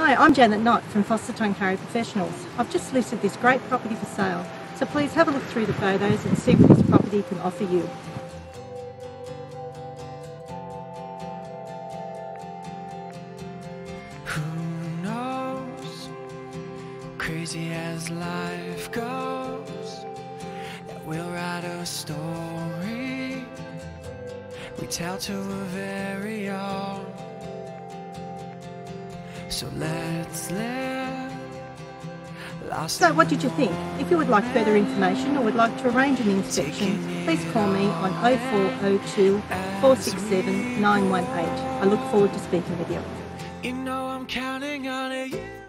Hi, I'm Janet Knott from Forster Tuncurry Professionals. I've just listed this great property for sale, so please have a look through the photos and see what this property can offer you. Who knows? Crazy as life goes, that we'll write a story we tell to a very own. So let's live. So, what did you think? If you would like further information or would like to arrange an inspection, please call me on 0402 467 918. I look forward to speaking with you. You know I'm counting on it.